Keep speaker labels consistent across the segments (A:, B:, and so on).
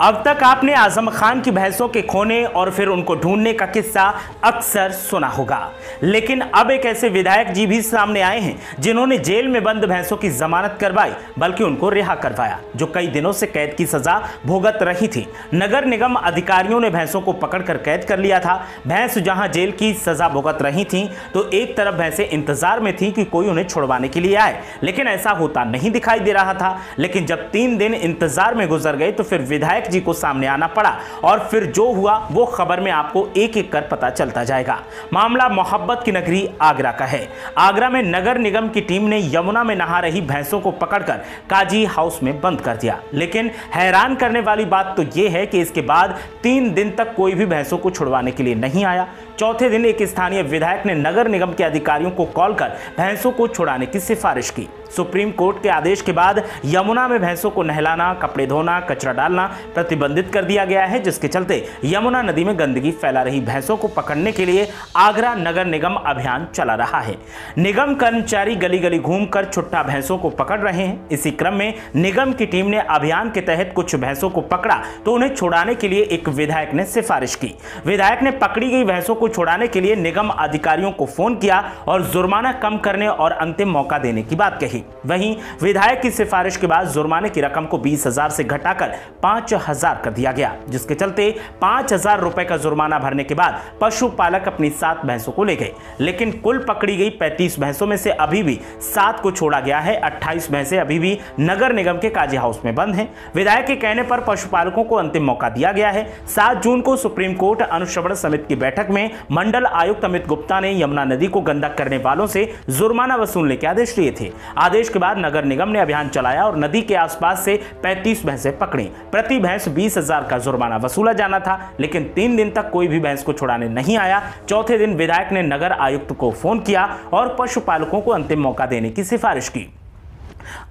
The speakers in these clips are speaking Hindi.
A: अब तक आपने आज़म खान की भैंसों के खोने और फिर उनको ढूँढने का किस्सा अक्सर सुना होगा। लेकिन अब एक ऐसे विधायक जी भी सामने आए हैं, जिन्होंने जेल में बंद भैंसों की जमानत करवाई, बल्कि उनको रिहा करवाया, जो कई दिनों से कैद की सजा भुगत रही थी। नगर निगम अधिकारियों ने भैंसों को पकड़कर कैद कर लिया था। भैंस जहाँ जेल की सजा भुगत रही थी तो एक तरफ़ भैंसें इंतज़ार में थी कि कोई उन्हें छुड़वाने के लिए आए, लेकिन ऐसा होता नहीं दिखाई दे रहा था। लेकिन जब तीन दिन इंतज़ार में गुजर गए तो फिर विधायक विधायक जी को सामने आना पड़ा और फिर जो हुआ, वो खबर में आपको एक एक कर पता चलता जाएगा। मामला मोहब्बत की नगरी आगरा का है। आगरा में नगर निगम की टीम ने यमुना में नहा रही भैंसों को पकड़कर काजी हाउस में बंद कर दिया। लेकिन हैरान करने वाली बात तो यह है कि इसके बाद तीन दिन तक कोई भी भैंसों को छुड़वाने के लिए नहीं आया। चौथे दिन एक स्थानीय विधायक ने नगर निगम के अधिकारियों को कॉल कर भैंसों को छुड़ाने की सिफारिश की। सुप्रीम कोर्ट के आदेश के बाद यमुना में भैंसों को नहलाना, कपड़े धोना, कचरा डालना प्रतिबंधित कर दिया गया है, जिसके चलते यमुना नदी में गंदगी फैला रही भैंसों को पकड़ने के लिए आगरा नगर निगम अभियान चला रहा है। निगम कर्मचारी गली गली घूमकर छुट्टा भैंसों को पकड़ रहे हैं। इसी क्रम में निगम की टीम ने अभियान के तहत कुछ भैंसों को पकड़ा तो उन्हें छुड़ाने के लिए एक विधायक ने सिफारिश की। विधायक ने पकड़ी गई भैंसों को छुड़ाने के लिए निगम अधिकारियों को फ़ोन किया और जुर्माना कम करने और अंतिम मौका देने की बात कही। वहीं विधायक की सिफारिश के बाद जुर्माने की रकम को बीस हज़ार से घटाकर पाँच हज़ार कर दिया गया, जिसके चलते पाँच हज़ार रुपए का जुर्माना भरने के बाद पशुपालक अपनी सात भैंसों को ले गए। लेकिन कुल पकड़ी गई पैंतीस भैंसों में से अभी भी सात को छोड़ा गया है। अट्ठाईस भैंसे अभी भी नगर निगम के काजी हाउस में बंद है। विधायक के कहने पर पशुपालकों को अंतिम मौका दिया गया है। सात जून को सुप्रीम कोर्ट अनुश्रवण समिति की बैठक में मंडल आयुक्त अमित गुप्ता ने यमुना नदी को गंदा करने वालों से जुर्माना वसूलने के आदेश दिए थे। आदेश के बाद नगर निगम ने अभियान चलाया और नदी के आसपास से 35 भैंसे पकड़ी। प्रति भैंस बीस हज़ार का जुर्माना वसूला जाना था, लेकिन तीन दिन तक कोई भी भैंस को छुड़ाने नहीं आया। चौथे दिन विधायक ने नगर आयुक्त को फ़ोन किया और पशुपालकों को अंतिम मौका देने की सिफारिश की।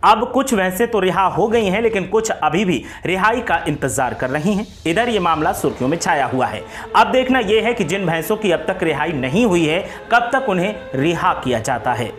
A: अब कुछ वैसे तो रिहा हो गई हैं, लेकिन कुछ अभी भी रिहाई का इंतज़ार कर रही हैं। इधर ये मामला सुर्खियों में छाया हुआ है। अब देखना यह है कि जिन भैंसों की अब तक रिहाई नहीं हुई है, कब तक उन्हें रिहा किया जाता है।